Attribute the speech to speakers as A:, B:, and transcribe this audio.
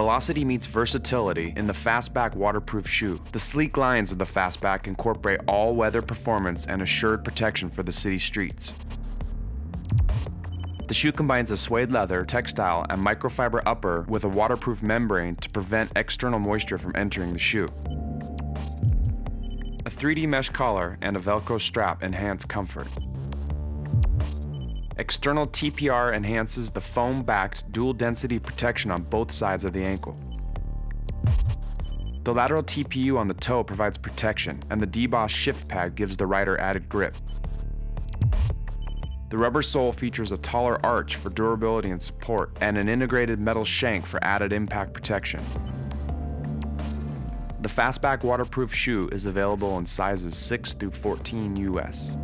A: Velocity meets versatility in the Fastback waterproof shoe. The sleek lines of the Fastback incorporate all-weather performance and assured protection for the city streets. The shoe combines a suede leather, textile, and microfiber upper with a waterproof membrane to prevent external moisture from entering the shoe. A 3D mesh collar and a Velcro strap enhance comfort. External TPR enhances the foam-backed dual-density protection on both sides of the ankle. The lateral TPU on the toe provides protection, and the deboss shift pad gives the rider added grip. The rubber sole features a taller arch for durability and support, and an integrated metal shank for added impact protection. The Fastback waterproof shoe is available in sizes 6 through 14 US.